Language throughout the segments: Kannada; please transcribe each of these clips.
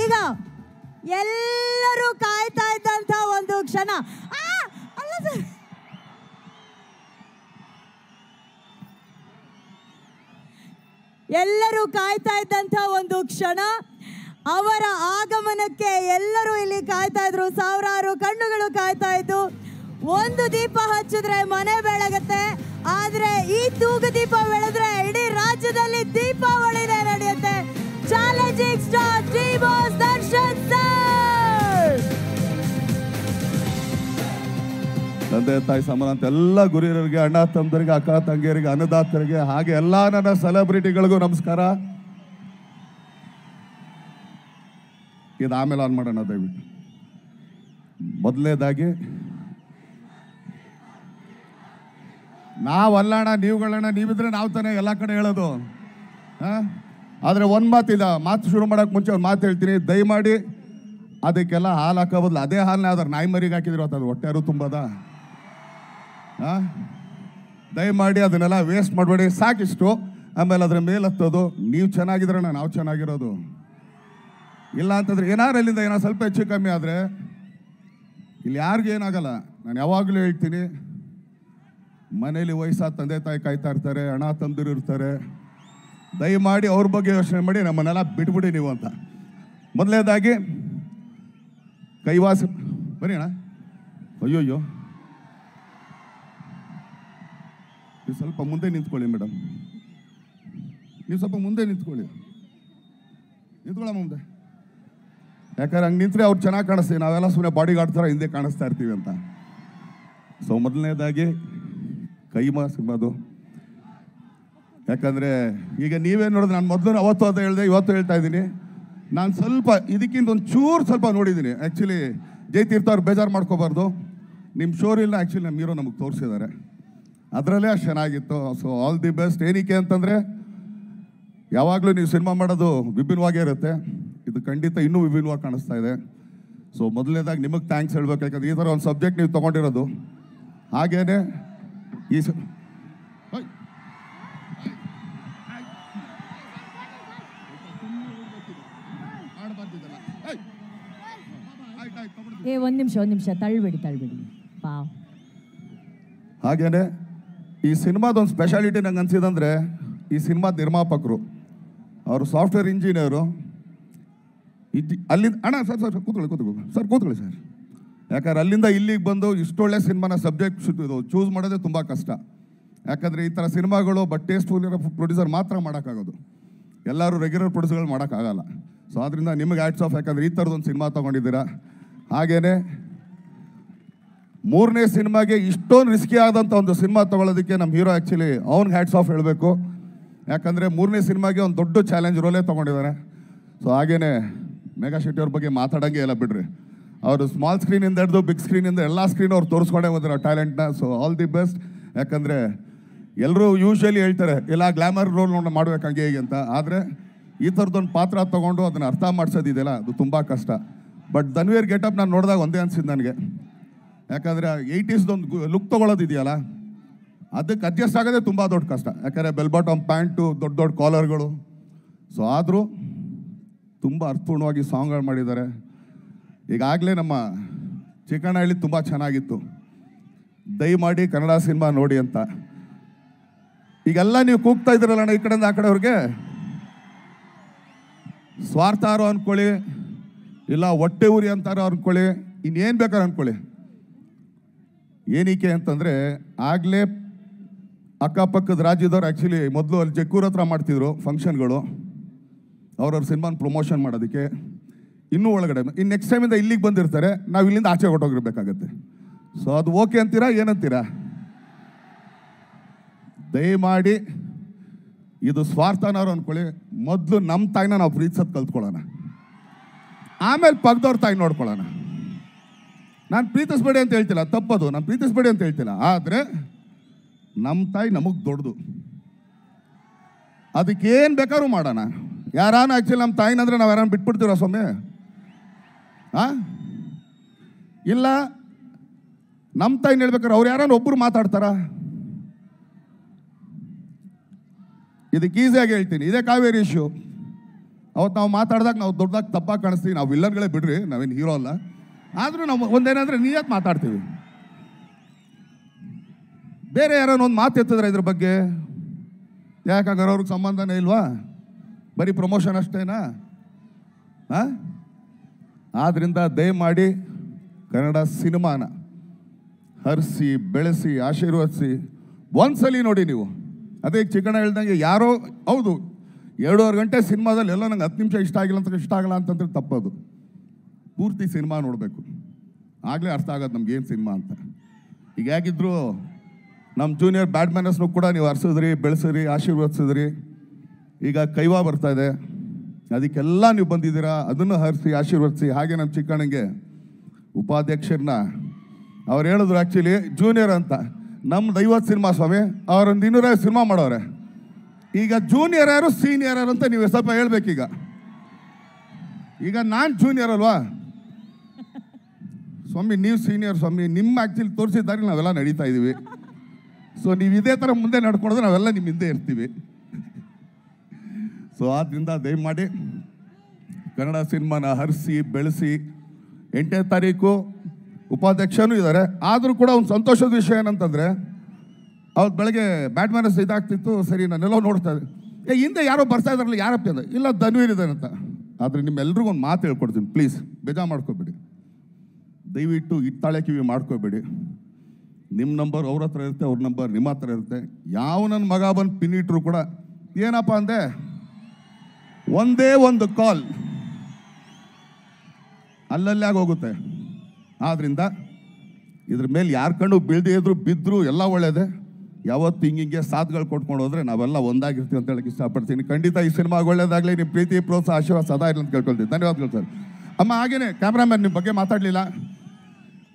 ಈಗ ಎಲ್ಲರೂ ಕಾಯ್ತಾ ಇದ್ದಂಥ ಒಂದು ಕ್ಷಣ. ಎಲ್ಲರೂ ಕಾಯ್ತಾ ಇದ್ದಂಥ ಒಂದು ಕ್ಷಣ. ಅವರ ಆಗಮನಕ್ಕೆ ಎಲ್ಲರೂ ಇಲ್ಲಿ ಕಾಯ್ತಾ ಇದ್ರು. ಸಾವಿರಾರು ಕಣ್ಣುಗಳು ಕಾಯ್ತಾ ಇದ್ದು, ಒಂದು ದೀಪ ಹಚ್ಚಿದ್ರೆ ಮನೆ ಬೆಳಗತ್ತೆ. ಆದ್ರೆ ಈ ತೂಗು ದೀಪ ಬೆಳೆದ್ರೆ ಇಡೀ ರಾಜ್ಯದಲ್ಲಿ ದೀಪಾವಳಿನೇ ನಡೆಯುತ್ತೆ. ತಂದೆ ತಾಯಿ ಸಮಾನ ಅಂತ ಎಲ್ಲ ಗುರಿಯರಿಗೆ, ಅಣ್ಣ ತಮ್ಮದರಿಗೆ ಅಕ್ಕ ತಂಗಿಯರಿಗೆ, ಅನ್ನದಾತರಿಗೆ, ಹಾಗೆ ಎಲ್ಲ ನನ್ನ ಸೆಲೆಬ್ರಿಟಿಗಳಿಗೂ ನಮಸ್ಕಾರ. ಇದು ಆಮೇಲೆ ಆನ್ ಮಾಡೋಣ ದಯವಿಟ್ಟು. ಮೊದಲನೇದಾಗಿ ನಾವಲ್ಲಣ್ಣ ನೀವುಗಳಣ್ಣ ನೀವಿದ್ರೆ ನಾವು ತಾನೇ ಎಲ್ಲ ಕಡೆ ಹೇಳೋದು. ಹಾಂ? ಆದರೆ ಒಂದು ಮಾತಿಲ್ಲ ಮಾತು ಶುರು ಮಾಡೋಕ್ಕೆ ಮುಂಚೆ ಒಂದು ಮಾತು ಹೇಳ್ತೀನಿ. ದಯಮಾಡಿ ಅದಕ್ಕೆಲ್ಲ ಹಾಲು ಹಾಕೋ ಬದಲು ಅದೇ ಹಾಲನ್ನ ಯಾವ್ದಾರು ನಾಯಿ ಮರಿಗೆ ಹಾಕಿದ್ರು ಅದು ಹೊಟ್ಟೆಯಾರು ತುಂಬದ? ದಯಮಾಡಿ ಅದನ್ನೆಲ್ಲ ವೇಸ್ಟ್ ಮಾಡಬೇಡಿ. ಸಾಕಿಷ್ಟು. ಆಮೇಲೆ ಅದ್ರ ಮೇಲೆ ಹತ್ತೋದು. ನೀವು ಚೆನ್ನಾಗಿದ್ರಣ್ಣ ನಾವು ಚೆನ್ನಾಗಿರೋದು. ಇಲ್ಲ ಅಂತಂದ್ರೆ ಏನಾರು ಅಲ್ಲಿಂದ ಏನಾರು ಸ್ವಲ್ಪ ಹೆಚ್ಚು ಕಮ್ಮಿ ಆದರೆ ಇಲ್ಲಿ ಯಾರಿಗೂ ಏನಾಗಲ್ಲ. ನಾನು ಯಾವಾಗಲೂ ಹೇಳ್ತೀನಿ ಮನೇಲಿ ವಯಸ್ಸಾದ ತಂದೆ ತಾಯಿ ಕಾಯ್ತಾ ಇರ್ತಾರೆ ಹಣ ತಂದಿರು ಇರ್ತಾರೆ. ದಯಮಾಡಿ ಅವ್ರ ಬಗ್ಗೆ ಯೋಚನೆ ಮಾಡಿ, ನಮ್ಮನ್ನೆಲ್ಲ ಬಿಟ್ಬಿಡಿ ನೀವು ಅಂತ. ಮೊದಲನೇದಾಗಿ, ಕೈವಾಸ, ಬರೀ ಅಣ್ಣ. ಅಯ್ಯೋಯ್ಯೋ. ನೀವು ಸ್ವಲ್ಪ ಮುಂದೆ ನಿಂತ್ಕೊಳ್ಳಿ ಮೇಡಮ್ ನೀವು ಸ್ವಲ್ಪ ಮುಂದೆ ನಿಂತ್ಕೊಳ್ಳಿ. ನಿಂತ್ಕೊಳ್ಳ ಮುಂದೆ. ಯಾಕಂದ್ರೆ ಹಂಗೆ ನಿಂತ್ರೆ ಅವ್ರು ಚೆನ್ನಾಗಿ ಕಾಣಿಸ್ತೀವಿ. ನಾವೆಲ್ಲ ಸುಮ್ಮನೆ ಬಾಡಿ ಗಾರ್ಡ್ ಹಿಂದೆ ಕಾಣಿಸ್ತಾ ಇರ್ತೀವಿ ಅಂತ. ಸೊ ಮೊದಲನೇದಾಗಿ ಕೈಮಾ ಸಿನಿಮಾದು ಯಾಕಂದರೆ ಈಗ ನೀವೇ ನೋಡಿದ್ರೆ ನಾನು ಮೊದಲು ಅವತ್ತು ಅಂತ ಹೇಳಿದೆ, ಇವತ್ತು ಹೇಳ್ತಾ ಇದ್ದೀನಿ. ನಾನು ಸ್ವಲ್ಪ ಇದಕ್ಕಿಂತ ಒಂದು ಚೂರು ಸ್ವಲ್ಪ ನೋಡಿದ್ದೀನಿ. ಆ್ಯಕ್ಚುಲಿ ಜಯತೀರ್ಥ ಅವ್ರು ಬೇಜಾರು ಮಾಡ್ಕೋಬಾರ್ದು. ನಿಮ್ಮ ಶೋರಿಲ್ಲ ಆ್ಯಕ್ಚುಲಿ ನಮ್ಮ ಹೀರೋ ನಮಗೆ ತೋರಿಸಿದ್ದಾರೆ. ಅದರಲ್ಲೇ ಅಷ್ಟು ಚೆನ್ನಾಗಿತ್ತು ಸೊ ಆಲ್ ದಿ ಬೆಸ್ಟ್ ಏನಕ್ಕೆ ಅಂತಂದರೆ ಯಾವಾಗಲೂ ನೀವು ಸಿನಿಮಾ ಮಾಡೋದು ವಿಭಿನ್ನವಾಗೇ ಇರುತ್ತೆ. ಇದು ಖಂಡಿತ ಇನ್ನೂ ವಿಭಿನ್ನವಾಗಿ ಕಾಣಿಸ್ತಾ ಇದೆ. ಸೊ ಮೊದಲನೇದಾಗಿ ನಿಮಗೆ ಥ್ಯಾಂಕ್ಸ್ ಹೇಳ್ಬೇಕು. ಯಾಕಂದ್ರೆ ಈ ಥರ ಒಂದು ಸಬ್ಜೆಕ್ಟ್ ನೀವು ತೊಗೊಂಡಿರೋದು. ಹಾಗೇನೆ ಈ ಸ ಆಯ್ತ್, ಏ ಒಂದು ನಿಮಿಷ ಒಂದು ನಿಮಿಷ. ತಳ್ಬಿಡಿ ತಳ್ಬಿಡಿ. ಹಾಗೇನೆ ಈ ಸಿನಿಮಾದೊಂದು ಸ್ಪೆಷಾಲಿಟಿ ನಂಗೆ ಅನ್ಸಿದಂದ್ರೆ ಈ ಸಿನಿಮಾ ನಿರ್ಮಾಪಕರು. ಅವರು ಸಾಫ್ಟ್ವೇರ್ ಇಂಜಿನಿಯರು ಇದು ಅಲ್ಲಿಂದ ಅಣ್ಣ, ಸರ್ ಸರ್ ಕೂತ್ಕೊಳ್ಳಿ ಕೂತ್ಕೊಳ್ಳಿ ಸರ್ ಕೂತ್ಕೊಳ್ಳಿ, ಸರ್. ಯಾಕಂದ್ರೆ ಅಲ್ಲಿಂದ ಇಲ್ಲಿಗೆ ಬಂದು ಇಷ್ಟೊಳ್ಳೆ ಸಿನಿಮಾನ ಸಬ್ಜೆಕ್ಟ್ ಚೂಸ್ ಮಾಡೋದೇ ತುಂಬ ಕಷ್ಟ. ಯಾಕಂದರೆ ಈ ಥರ ಸಿನಿಮಾಗಳು ಬಟ್ ಟೇಸ್ಟ್ಫುಲ್ ಇರೋ ಪ್ರೊಡ್ಯೂಸರ್ ಮಾತ್ರ ಮಾಡೋಕ್ಕಾಗೋದು. ಎಲ್ಲರೂ ರೆಗ್ಯುಲರ್ ಪ್ರೊಡ್ಯೂಸರ್ಗಳು ಮಾಡೋಕ್ಕಾಗಲ್ಲ. ಸೊ ಅದರಿಂದ ನಿಮಗೆ ಆ್ಯಡ್ಸ್ ಆಫ್ ಯಾಕಂದ್ರೆ ಈ ಥರದೊಂದು ಸಿನಿಮಾ ತೊಗೊಂಡಿದ್ದೀರಾ? ಹಾಗೇನೆ ಮೂರನೇ ಸಿನಿಮಾಗೆ ಇಷ್ಟೊಂದು ರಿಸ್ಕಿ ಆದಂಥ ಒಂದು ಸಿನಿಮಾ ತೊಗೊಳೋದಕ್ಕೆ ನಮ್ಮ ಹೀರೋ ಆ್ಯಕ್ಚುಲಿ ಅವ್ನಿಗೆ ಹ್ಯಾಟ್ಸ್ ಆಫ್ ಹೇಳಬೇಕು. ಯಾಕಂದರೆ ಮೂರನೇ ಸಿನಿಮಾಗೆ ಒಂದು ದೊಡ್ಡ ಚಾಲೆಂಜ್ ರೋಲೇ ತೊಗೊಂಡಿದ್ದಾರೆ ಸೊ ಹಾಗೇ ಮೇಘಾ ಶೆಟ್ಟಿ ಅವ್ರ ಬಗ್ಗೆ ಮಾತಾಡೋಂಗೆ ಇಲ್ಲ ಬಿಡ್ರಿ. ಅವರು ಸ್ಮಾಲ್ ಸ್ಕ್ರೀನಿಂದ ಹಿಡಿದು ಬಿಗ್ ಸ್ಕ್ರೀನಿಂದ ಎಲ್ಲ ಸ್ಕ್ರೀನ್ ಅವ್ರು ತೋರಿಸ್ಕೊಂಡೇ ಬಂದಿರೋ ಟ್ಯಾಲೆಂಟ್ನ ಸೊ ಆಲ್ ದಿ ಬೆಸ್ಟ್ ಯಾಕಂದರೆ ಎಲ್ಲರೂ ಯೂಶ್ವಲಿ ಹೇಳ್ತಾರೆ ಎಲ್ಲ ಗ್ಲಾಮರ್ ರೋಲ್ ನೋಡಿ ಮಾಡ್ಬೇಕು ಹಂಗೆ ಹೀಗೆ ಅಂತ. ಆದರೆ ಈ ಥರದೊಂದು ಪಾತ್ರ ತೊಗೊಂಡು ಅದನ್ನು ಅರ್ಥ ಮಾಡಿಸೋದಿದೆಯಲ್ಲ ಅದು ತುಂಬ ಕಷ್ಟ. ಬಟ್ ಧನ್ವೀರ್ ಗೆಟಪ್ ನಾನು ನೋಡಿದಾಗ ಒಂದೇ ಅನಿಸಿದ್ದು ನನಗೆ. ಯಾಕಂದರೆ ಏಯ್ಟೀಸ್ದೊಂದು ಲುಕ್ ತೊಗೊಳೋದಿದೆಯಲ್ಲ, ಅದಕ್ಕೆ ಅಡ್ಜಸ್ಟ್ ಆಗೋದೆ ತುಂಬ ದೊಡ್ಡ ಕಷ್ಟ. ಯಾಕಂದರೆ ಬೆಲ್ ಬಾಟಮ್ ಪ್ಯಾಂಟು ದೊಡ್ಡ ದೊಡ್ಡ ಕಾಲರ್ಗಳು ಸೊ ಆದರೂ ತುಂಬ ಅರ್ಥಪೂರ್ಣವಾಗಿ ಸಾಂಗ್ಗಳು ಮಾಡಿದ್ದಾರೆ. ಈಗಾಗಲೇ ನಮ್ಮ ಚಿಕ್ಕಣ್ಣಹಳ್ಳಿ ತುಂಬ ಚೆನ್ನಾಗಿತ್ತು. ದಯಮಾಡಿ ಕನ್ನಡ ಸಿನಿಮಾ ನೋಡಿ ಅಂತ. ಈಗೆಲ್ಲ ನೀವು ಕೂಗ್ತಾ ಇದ್ದೀರಲ್ಲ ಈ ಕಡೆಯಿಂದ ಆ ಕಡೆಯವ್ರಿಗೆ ಸ್ವಾರ್ಥಾರು ಅಂದ್ಕೊಳ್ಳಿ ಇಲ್ಲ ಹೊಟ್ಟೆ ಉರಿ ಅಂತಾರೋ ಅಂದ್ಕೊಳ್ಳಿ ಇನ್ನೇನು ಬೇಕಾದ್ರೆ ಅಂದ್ಕೊಳ್ಳಿ ಏನಕ್ಕೆ ಅಂತಂದರೆ ಆಗಲೇ ಅಕ್ಕಪಕ್ಕದ ರಾಜ್ಯದವ್ರು ಆ್ಯಕ್ಚುಲಿ ಮೊದಲು ಅಲ್ಲಿ ಜಕ್ಕೂರ್ ಹತ್ರ ಮಾಡ್ತಿದ್ರು ಫಂಕ್ಷನ್ಗಳು ಅವ್ರವ್ರ ಸಿನಿಮಾನ ಪ್ರಮೋಷನ್ ಮಾಡೋದಕ್ಕೆ. ಇನ್ನೂ ಒಳಗಡೆ ಇನ್ನು ನೆಕ್ಸ್ಟ್ ಟೈಮಿಂದ ಇಲ್ಲಿಗೆ ಬಂದಿರ್ತಾರೆ, ನಾವು ಇಲ್ಲಿಂದ ಆಚೆ ಹೊಟ್ಟೋಗಿರ್ಬೇಕಾಗತ್ತೆ ಸೊ ಅದು ಓಕೆ ಅಂತೀರಾ, ಏನಂತೀರಾ? ದಯಮಾಡಿ ಇದು ಸ್ವಾರ್ಥನಾರು ಅಂದ್ಕೊಳ್ಳಿ ಮೊದಲು ನಮ್ಮ ತಾಯಿನ ನಾವು ಪ್ರೀತಿಸೋದು ಕಲ್ತ್ಕೊಳ್ಳೋಣ. ಆಮೇಲೆ ಪಕ್ಕದವ್ರ ತಾಯಿ ನೋಡ್ಕೊಳ್ಳೋಣ. ನಾನು ಪ್ರೀತಿಸ್ಬೇಡಿ ಅಂತ ಹೇಳ್ತಿಲ್ಲ, ತಪ್ಪದು. ನಾನು ಪ್ರೀತಿಸ್ಬೇಡಿ ಅಂತ ಹೇಳ್ತಿಲ್ಲ. ಆದರೆ ನಮ್ಮ ತಾಯಿ ನಮಗೆ ದೊಡ್ಡದು. ಅದಕ್ಕೇನು ಬೇಕಾದ್ರೂ ಮಾಡೋಣ. ಯಾರಾನ ಆ್ಯಕ್ಚುಲಿ ನಮ್ಮ ತಾಯಿನಂದ್ರೆ ನಾವು ಯಾರನ್ನ ಬಿಟ್ಬಿಡ್ತೀರ ಸ್ವಾಮಿ? ಹಾಂ ಇಲ್ಲ ನಮ್ಮ ತಾಯಿನ ಹೇಳ್ಬೇಕಾದ್ರೆ ಅವ್ರು ಯಾರನ್ನ ಒಬ್ಬರು ಮಾತಾಡ್ತಾರ? ಇದಕ್ಕೆ ಈಸಿಯಾಗಿ ಹೇಳ್ತೀನಿ. ಇದೇ ಕಾವೇರಿ ಇಶ್ಯೂ ಅವತ್ತು ನಾವು ಮಾತಾಡಿದಾಗ ನಾವು ದೊಡ್ಡದಾಗಿ ತಪ್ಪಾಗಿ ಕಾಣಿಸ್ತೀವಿ. ನಾವು ವಿಲ್ಲನ್ಗಳೇ ಬಿಡ್ರಿ. ನಾವೇನು ಹೀರೋ ಅಲ್ಲ. ಆದರೂ ನಾವು ಒಂದೇನಂದ್ರೆ ನೀಯತ್ ಮಾತಾಡ್ತೀವಿ. ಬೇರೆ ಯಾರೋ ಒಂದು ಮಾತು ಎತ್ತಿದ್ರೆ ಇದ್ರ ಬಗ್ಗೆ? ಯಾಕಾಗರ ಅವ್ರಿಗೆ ಸಂಬಂಧನೇ ಇಲ್ವಾ? ಬರೀ ಪ್ರಮೋಷನ್ ಅಷ್ಟೇನಾ? ಹಾಂ ಆದ್ದರಿಂದ ದಯಮಾಡಿ ಕನ್ನಡ ಸಿನಿಮಾನ ಹರಿಸಿ, ಬೆಳೆಸಿ, ಆಶೀರ್ವದಿಸಿ, ಒಂದ್ಸಲಿ ನೋಡಿ ನೀವು. ಅದೇ ಚಿಕ್ಕಣ್ಣ ಹೇಳ್ದಂಗೆ ಯಾರೋ, ಹೌದು, ಎರಡೂವರೆ ಗಂಟೆ ಸಿನಿಮಾದಲ್ಲಿ ಎಲ್ಲೋ ನಂಗೆ ಹತ್ತು ನಿಮಿಷ ಇಷ್ಟ ಆಗಿಲ್ಲ ಅಂತ ಇಷ್ಟ ಆಗಲ್ಲ ಅಂತಂದ್ರೆ ತಪ್ಪದು. ಪೂರ್ತಿ ಸಿನಿಮಾ ನೋಡಬೇಕು. ಆಗಲೇ ಅರ್ಥ ಆಗೋದು ನಮ್ಗೇನು ಸಿನಿಮಾ ಅಂತ. ಈಗ ಹೇಗಿದ್ರು ನಮ್ಮ ಜೂನಿಯರ್ ಬ್ಯಾಟ್ಮ್ಯಾನಸ್ನು ಕೂಡ ನೀವು ಹರ್ಸಿದ್ರಿ, ಬೆಳೆಸಿದ್ರಿ, ಆಶೀರ್ವದಿಸಿದ್ರಿ. ಈಗ ಕೈವಾ ಬರ್ತಾ ಇದೆ. ಅದಕ್ಕೆಲ್ಲ ನೀವು ಬಂದಿದ್ದೀರಾ, ಅದನ್ನು ಹರಿಸಿ, ಆಶೀರ್ವದಿಸಿ. ಹಾಗೆ ನಮ್ಮ ಚಿಕ್ಕಣ್ಣಗೆ ಉಪಾಧ್ಯಕ್ಷರನ್ನ ಅವ್ರು ಹೇಳಿದ್ರು ಆ್ಯಕ್ಚುಲಿ ಜೂನಿಯರ್ ಅಂತ. ನಮ್ಮ ಐವತ್ತು ಸಿನಿಮಾ ಸ್ವಾಮಿ, ಅವರೊಂದು ಇನ್ನೂರೈವತ್ತು ಸಿನಿಮಾ ಮಾಡೋರೆ. ಈಗ ಜೂನಿಯರ್ ಯಾರು ಸೀನಿಯರ್ ಯಾರು ಅಂತ ನೀವು ಸ್ವಲ್ಪ ಹೇಳ್ಬೇಕೀಗ. ಈಗ ನಾನು ಜೂನಿಯರ್ ಅಲ್ವಾ? ಸ್ವಾಮಿ, ನೀವು ಸೀನಿಯರ್ ಸ್ವಾಮಿ, ನಿಮ್ಮ ಆ್ಯಕ್ಚುಲಿ ತೋರಿಸಿದ್ದಾರೆ ನಾವೆಲ್ಲ ನಡೀತಾ ಇದ್ದೀವಿ. ಸೊ ನೀವು ಇದೇ ಥರ ಮುಂದೆ ನಡ್ಕೊಂಡ್ರೆ ನಾವೆಲ್ಲ ನಿಮ್ಮ ಹಿಂದೆ ಇರ್ತೀವಿ. ಸೊ ಆದ್ದರಿಂದ ದಯಮಾಡಿ ಕನ್ನಡ ಸಿನಿಮಾನ ಹರಿಸಿ, ಬೆಳೆಸಿ, ಎಂಟನೇ ತಾರೀಕು ಉಪಾಧ್ಯಕ್ಷನೂ ಇದ್ದಾರೆ. ಆದರೂ ಕೂಡ ಒಂದು ಸಂತೋಷದ ವಿಷಯ ಏನಂತಂದರೆ, ಅವ್ರು ಬೆಳಗ್ಗೆ ಬ್ಯಾಟ್ಮ್ಯಾನಸ್ ಇದಾಗ್ತಿತ್ತು, ಸರಿ ನಾನೆಲ್ಲೋ ನೋಡ್ತಾ ಇದ್ದೆ. ಏ, ಹಿಂದೆ ಯಾರೋ ಬರ್ತಾ ಇದ್ರಲ್ಲ ಯಾರಪ್ಪ ಇಲ್ಲ ಧನ್ವೀರ್ ಇದ್ದಾನಂತ ಆದರೆ ನಿಮ್ಮೆಲ್ರಿಗೂ ಒಂದು ಮಾತು ಹೇಳ್ಕೊಡ್ತೀನಿ ಪ್ಲೀಸ್ ಬೇಜಾರು ಮಾಡ್ಕೋಬೇಡಿ. ದಯವಿಟ್ಟು ಇತ್ತಾಳೆ ಕಿವಿ ಮಾಡ್ಕೋಬೇಡಿ. ನಿಮ್ಮ ನಂಬರ್ ಅವ್ರ ಹತ್ರ ಇರುತ್ತೆ, ಅವ್ರ ನಂಬರ್ ನಿಮ್ಮ ಹತ್ರ ಇರುತ್ತೆ. ಯಾವ ನನ್ನ ಮಗ ಬಂದು ಪಿನ್ ಇಟ್ಟರು ಕೂಡ ಏನಪ್ಪ ಅಂದೆ? ಒಂದೇ ಒಂದು ಕಾಲ್. ಅಲ್ಲಲ್ಲೇ ಆಗೋಗುತ್ತೆ. ಆದ್ರಿಂದ ಇದ್ರ ಮೇಲೆ ಯಾರ ಕಣ್ಣು ಬೀಳದೆ ಇದ್ರು ಬಿದ್ದರು ಎಲ್ಲ ಒಳ್ಳೇದೆ. ಯಾವತ್ತು ಹಿಂಗಿಂಗೆ ಸಾಥ್ಗಳು ಕೊಟ್ಕೊಂಡು ಹೋದ್ರೆ ನಾವೆಲ್ಲ ಒಂದಾಗಿರ್ತೀವಿ ಅಂತ ಹೇಳಕ್ಕೆ ಇಷ್ಟಪಡ್ತೀನಿ. ಖಂಡಿತ ಈ ಸಿನಿಮಾ ಒಳ್ಳೇದಾಗಲಿ ನಿಮ್ಮ ಪ್ರೀತಿ, ಪ್ರೋತ್ಸಾಹ, ಆಶೀರ್ವಾದ ಸದಾ ಇರಲಿ ಅಂತ ಕೇಳ್ಕೊಳ್ತೀನಿ. ಧನ್ಯವಾದಗಳು ಸರ್. ಅಮ್ಮ, ಹಾಗೇನೆ ಕ್ಯಾಮ್ರಾಮ್ಯಾನ್ ನಿಮ್ಮ ಬಗ್ಗೆ ಮಾತಾಡಲಿಲ್ಲ.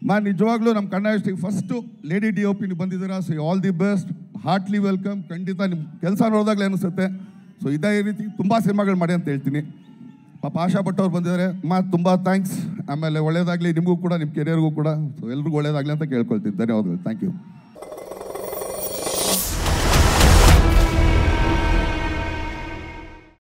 ಮಾ ನಿಜವಾಗ್ಲೂ ನಮ್ಮ ಕನ್ನಡ ಇಂಡಸ್ಟ್ರಿಗೆ first lady D O P ನೀವು ಬಂದಿದ್ದೀರಾ? So all the best heartly welcome ಖಂಡಿತ ನಿಮ್ಮ ಕೆಲಸ ನೋಡಿದಾಗಲೇ ಅನಿಸುತ್ತೆ. ಸೊ ಇದೇ ರೀತಿ ತುಂಬ ಸಿನಿಮಾಗಳು ಮಾಡಿ ಅಂತ ಹೇಳ್ತೀನಿ. ಪಾಪ ಆಶಾ ಭಟ್ ಅವ್ರು ಬಂದಿದ್ದಾರೆ. ಮಾ, ತುಂಬ ಥ್ಯಾಂಕ್ಸ್ ಆಮೇಲೆ ಒಳ್ಳೇದಾಗಲಿ ನಿಮಗೂ ಕೂಡ ನಿಮ್ಮ ಕೆರಿಯರ್ಗೂ ಕೂಡ. ಸೊ ಎಲ್ರಿಗೂ ಒಳ್ಳೇದಾಗಲಿ ಅಂತ ಕೇಳ್ಕೊಳ್ತೀನಿ ಧನ್ಯವಾದಗಳು ಥ್ಯಾಂಕ್ ಯು